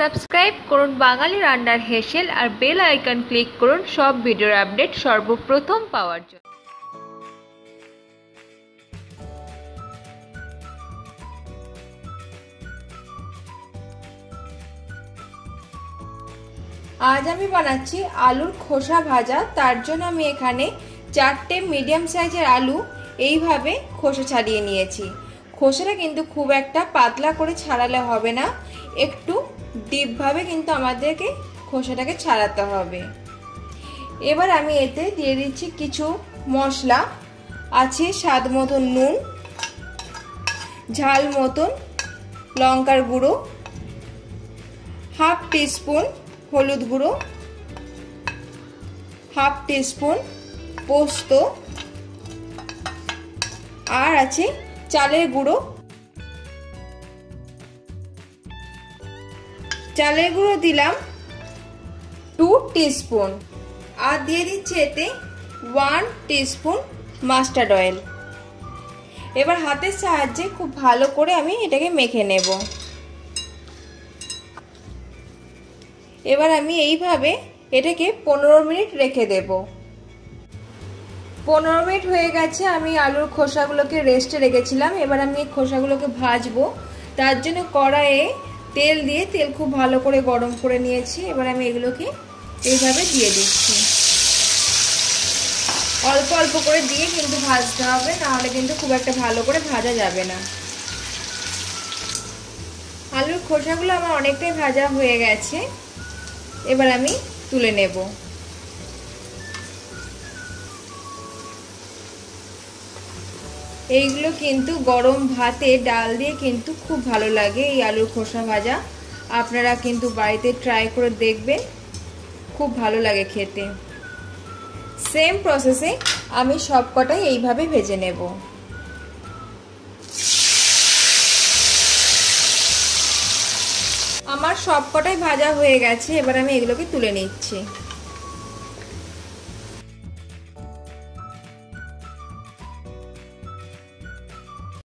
Subscribe করুন বাঙালি রান্নার হেসেল আর বেল আইকন ক্লিক করুন সব ভিডিওর আপডেট সর্বপ্রথম পাওয়ার জন্য। আজ আমি বানাচ্ছি আলুর খোসা ভাজা। তার জন্য আমি এখানে চারটে মিডিয়াম সাইজের আলু এইভাবে খোসা ছাড়িয়ে নিয়েছি। খোসাটা কিন্তু খুব একটা পাতলা করে ছাড়ালে হবে না। একটু ডিপভাবে কিন্তু আমাদেরকে খোসাটাকে ছাড়াতে হবে। এবার আমি এতে দিয়ে দিচ্ছি কিছু মশলা। আছে স্বাদ মতন নুন, ঝাল মতন লঙ্কার গুঁড়ো, হাফ টিস্পুন হলুদ গুঁড়ো, হাফ টিস্পুন পোস্ত, আর আছে চালের গুঁড়ো। চালের গুঁড়ো দিলাম টু টিস্পুন। আর দিয়ে দিচ্ছি এতে ওয়ান টিস্পুন মাস্টার্ড অয়েল। এবার হাতের সাহায্যে খুব ভালো করে আমি এটাকে মেখে নেব। এবার আমি এইভাবে এটাকে পনেরো মিনিট রেখে দেব। পনেরো মিনিট হয়ে গেছে, আমি আলুর খোসাগুলোকে রেস্টে রেখেছিলাম। এবার আমি এই খোসাগুলোকে ভাজবো। তার জন্য কড়াইয়ে তেল দিয়ে, তেল খুব ভালো করে গরম করে নিয়েছি। এবার আমি এগুলোকে এইভাবে দিয়ে দিচ্ছি। অল্প অল্প করে দিয়ে কিন্তু ভাজতে হবে, নাহলে কিন্তু খুব একটা ভালো করে ভাজা যাবে না। আলুর খোসাগুলো আমার অনেকটাই ভাজা হয়ে গেছে। এবার আমি তুলে নেব। এইগুলো কিন্তু গরম ভাতে ডাল দিয়ে কিন্তু খুব ভালো লাগে এই আলুর খোসা ভাজা। আপনারা কিন্তু বাড়িতে ট্রাই করে দেখবেন, খুব ভালো লাগে খেতে। সেম প্রসেসে আমি সব কটাই এইভাবে ভেজে নেব। আমার সব কটাই ভাজা হয়ে গেছে, এবার আমি এগুলোকে তুলে নিচ্ছি।